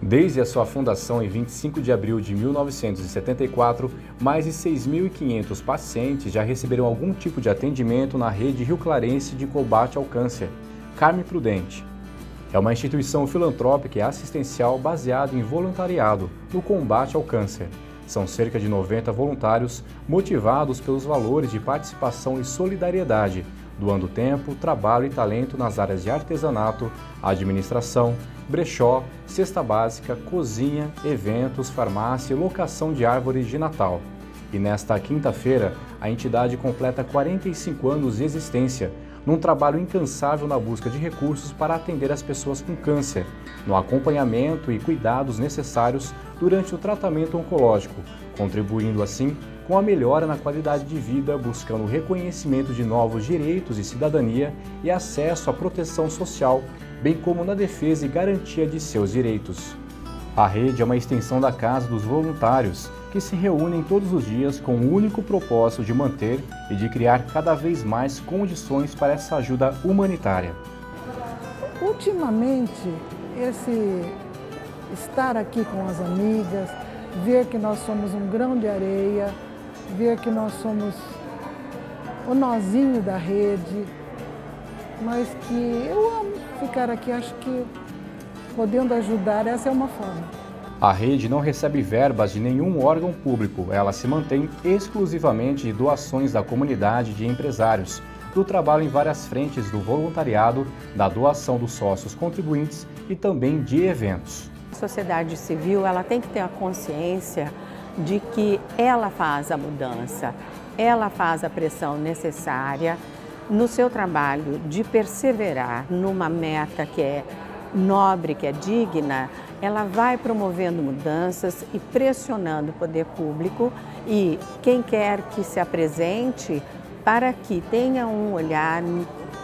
Desde a sua fundação em 25 de abril de 1974, mais de 6.500 pacientes já receberam algum tipo de atendimento na rede Rio Clarense de combate ao câncer, Carme Prudente. É uma instituição filantrópica e assistencial baseada em voluntariado no combate ao câncer. São cerca de 90 voluntários motivados pelos valores de participação e solidariedade, doando tempo, trabalho e talento nas áreas de artesanato, administração, brechó, cesta básica, cozinha, eventos, farmácia e locação de árvores de Natal. E nesta quinta-feira, a entidade completa 45 anos de existência, num trabalho incansável na busca de recursos para atender as pessoas com câncer, no acompanhamento e cuidados necessários durante o tratamento oncológico, contribuindo assim com a melhora na qualidade de vida, buscando o reconhecimento de novos direitos de cidadania e acesso à proteção social, bem como na defesa e garantia de seus direitos. A rede é uma extensão da Casa dos Voluntários, que se reúnem todos os dias com o único propósito de manter e de criar cada vez mais condições para essa ajuda humanitária. Ultimamente, esse estar aqui com as amigas, ver que nós somos um grão de areia, ver que nós somos o nozinho da rede, mas que eu amo ficar aqui, acho que podendo ajudar, essa é uma forma. A rede não recebe verbas de nenhum órgão público, ela se mantém exclusivamente de doações da comunidade de empresários, do trabalho em várias frentes do voluntariado, da doação dos sócios contribuintes e também de eventos. A sociedade civil ela tem que ter a consciência de que ela faz a mudança, ela faz a pressão necessária no seu trabalho de perseverar numa meta que é nobre, que é digna, ela vai promovendo mudanças e pressionando o poder público e quem quer que se apresente para que tenha um olhar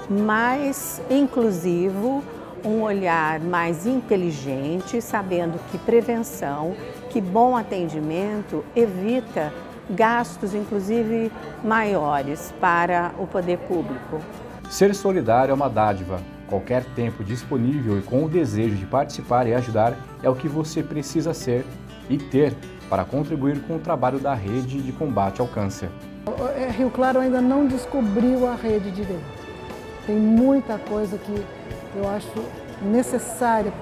mais inclusivo, um olhar mais inteligente, sabendo que prevenção, que bom atendimento evita gastos, inclusive maiores, para o poder público. Ser solidário é uma dádiva. Qualquer tempo disponível e com o desejo de participar e ajudar é o que você precisa ser e ter para contribuir com o trabalho da rede de combate ao câncer. É, Rio Claro ainda não descobriu a rede direito. Tem muita coisa que eu acho necessária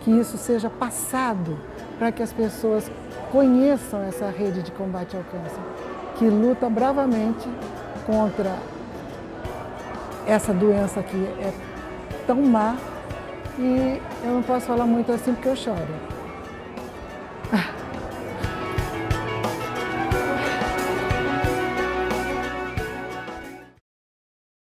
que isso seja passado para que as pessoas conheçam essa rede de combate ao câncer, que luta bravamente contra essa doença que é tão má e eu não posso falar muito assim porque eu choro.